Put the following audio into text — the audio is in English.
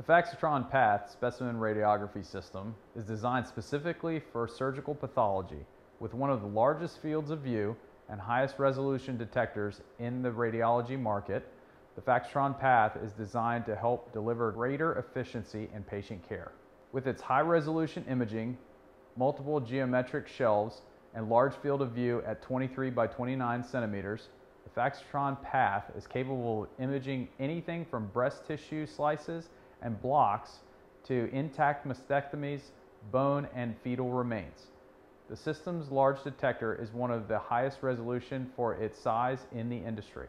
The Faxitron Path specimen radiography system is designed specifically for surgical pathology with one of the largest fields of view and highest resolution detectors in the radiology market. The Faxitron Path is designed to help deliver greater efficiency in patient care. With its high resolution imaging, multiple geometric shelves, and large field of view at 23 by 29 centimeters, the Faxitron Path is capable of imaging anything from breast tissue slices and blocks to intact mastectomies, bone, and fetal remains. The system's large detector is one of the highest resolution for its size in the industry.